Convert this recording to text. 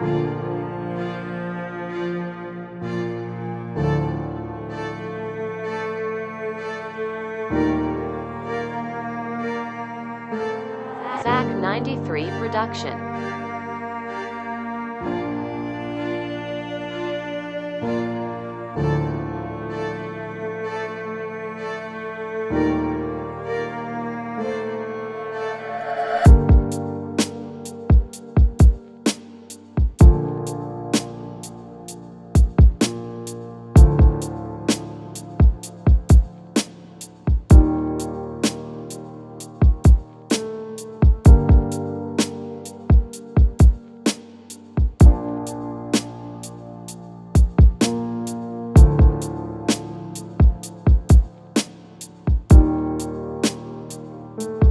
Zach 93 Production. you